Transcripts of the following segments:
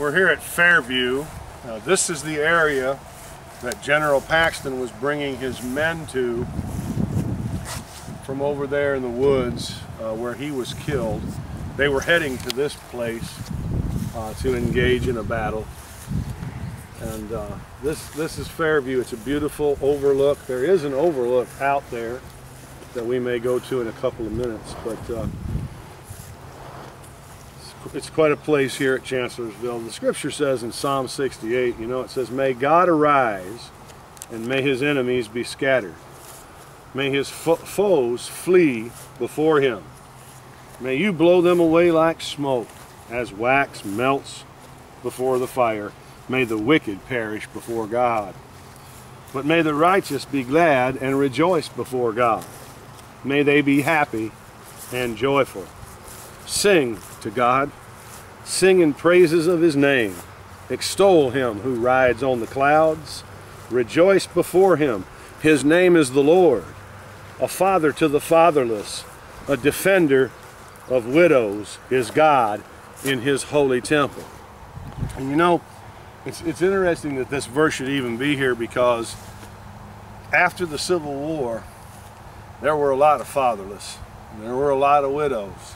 We're here at Fairview. This is the area that General Paxton was bringing his men to from over there in the woods uh, where he was killed. They were heading to this place uh, to engage in a battle. And uh, this, this is Fairview. It's a beautiful overlook. There is an overlook out there that we may go to in a couple of minutes, but uh, it's quite a place here at Chancellorsville. The scripture says in Psalm 68, you know, it says, May God arise and may his enemies be scattered. May his fo foes flee before him. May you blow them away like smoke, as wax melts before the fire. May the wicked perish before God. But may the righteous be glad and rejoice before God. May they be happy and joyful. Sing to God. Sing in praises of his name. Extol him who rides on the clouds. Rejoice before him. His name is the Lord, a father to the fatherless, a defender of widows is God in his holy temple. And you know, it's, it's interesting that this verse should even be here because after the Civil War, there were a lot of fatherless. There were a lot of widows.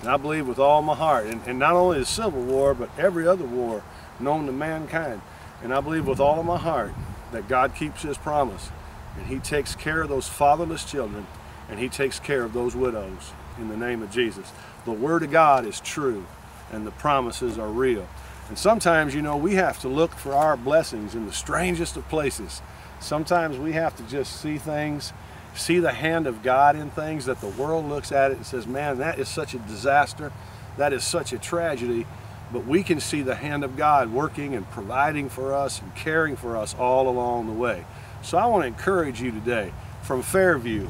And I believe with all my heart, and, and not only the Civil War, but every other war known to mankind. And I believe with all of my heart that God keeps his promise. And he takes care of those fatherless children, and he takes care of those widows in the name of Jesus. The Word of God is true, and the promises are real. And sometimes, you know, we have to look for our blessings in the strangest of places. Sometimes we have to just see things see the hand of God in things that the world looks at it and says, man, that is such a disaster. That is such a tragedy. But we can see the hand of God working and providing for us and caring for us all along the way. So I want to encourage you today from Fairview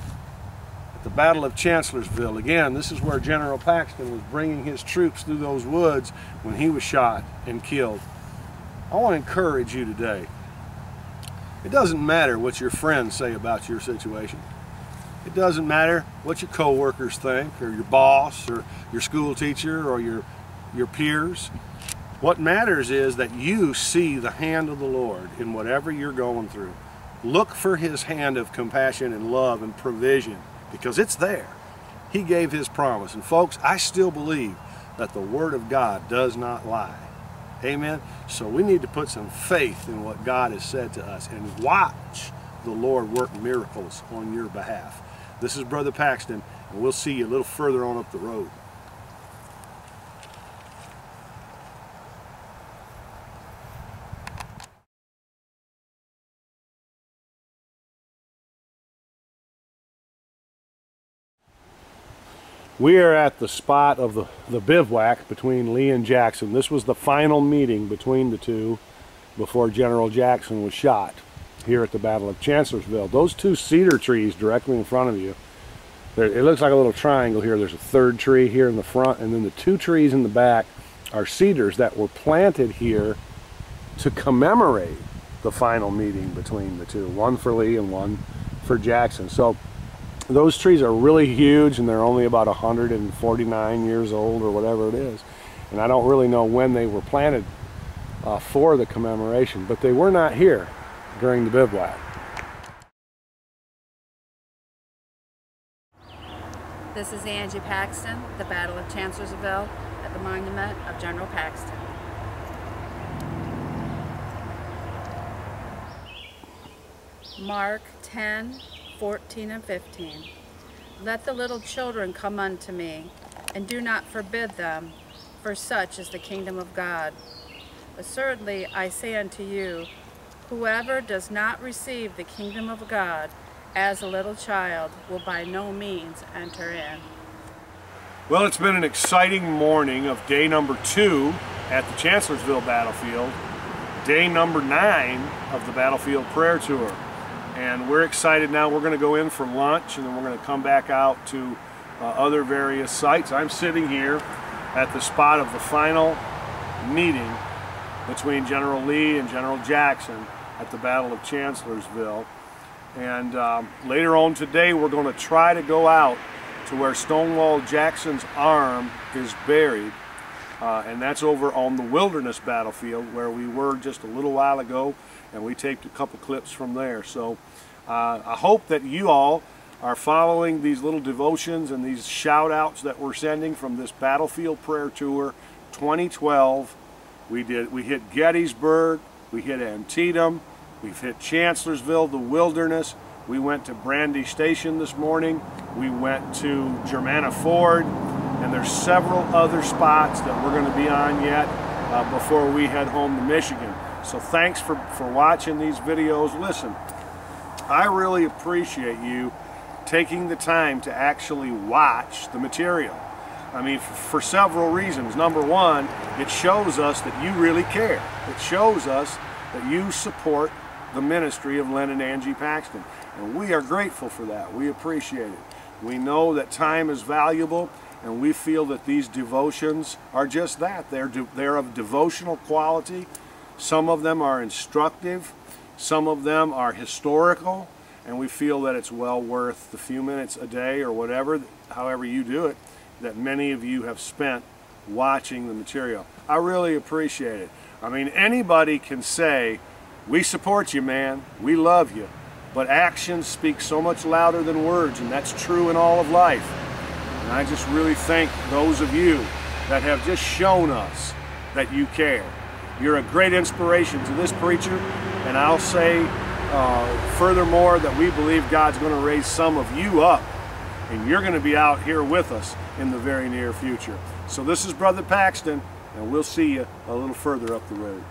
at the Battle of Chancellorsville. Again, this is where General Paxton was bringing his troops through those woods when he was shot and killed. I want to encourage you today. It doesn't matter what your friends say about your situation. It doesn't matter what your coworkers think or your boss or your school teacher or your, your peers. What matters is that you see the hand of the Lord in whatever you're going through. Look for his hand of compassion and love and provision because it's there. He gave his promise. And folks, I still believe that the Word of God does not lie. Amen. So we need to put some faith in what God has said to us and watch the Lord work miracles on your behalf. This is Brother Paxton, and we'll see you a little further on up the road. We are at the spot of the, the bivouac between Lee and Jackson. This was the final meeting between the two before General Jackson was shot here at the Battle of Chancellorsville. Those two cedar trees directly in front of you, it looks like a little triangle here. There's a third tree here in the front, and then the two trees in the back are cedars that were planted here to commemorate the final meeting between the two, one for Lee and one for Jackson. So those trees are really huge and they're only about 149 years old or whatever it is. And I don't really know when they were planted uh, for the commemoration, but they were not here during the bivouac. This is Angie Paxton, the Battle of Chancellorsville at the Monument of General Paxton. Mark 10, 14 and 15. Let the little children come unto me, and do not forbid them, for such is the kingdom of God. Assuredly I say unto you, Whoever does not receive the kingdom of God as a little child will by no means enter in. Well, it's been an exciting morning of day number two at the Chancellorsville battlefield, day number nine of the battlefield prayer tour. And we're excited now. We're going to go in for lunch and then we're going to come back out to uh, other various sites. I'm sitting here at the spot of the final meeting between General Lee and General Jackson at the Battle of Chancellorsville. And um, later on today, we're going to try to go out to where Stonewall Jackson's arm is buried Uh, and that's over on the wilderness battlefield where we were just a little while ago and we taped a couple clips from there. So uh, I hope that you all are following these little devotions and these shout outs that we're sending from this battlefield prayer tour 2012 we did we hit gettysburg we hit antietam we've hit chancellorsville the wilderness. We went to brandy station this morning. We went to germanna ford and there's several other spots that we're going to be on yet uh, before we head home to michigan. So thanks for for watching these videos. Listen i really appreciate you taking the time to actually watch the material. I mean, for several reasons. Number one, it shows us that you really care. It shows us that you support the ministry of Len and Angie Paxton. And we are grateful for that. We appreciate it. We know that time is valuable and we feel that these devotions are just that. They're, they're of devotional quality. Some of them are instructive. Some of them are historical and we feel that it's well worth the few minutes a day or whatever, however you do it, that many of you have spent watching the material. I really appreciate it. I mean, anybody can say, we support you, man, we love you, but actions speak so much louder than words, and that's true in all of life. And I just really thank those of you that have just shown us that you care. You're a great inspiration to this preacher, and I'll say uh, furthermore, that we believe God's going to raise some of you up, and you're going to be out here with us in the very near future. So this is Brother Paxton, and we'll see you a little further up the road.